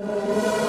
you.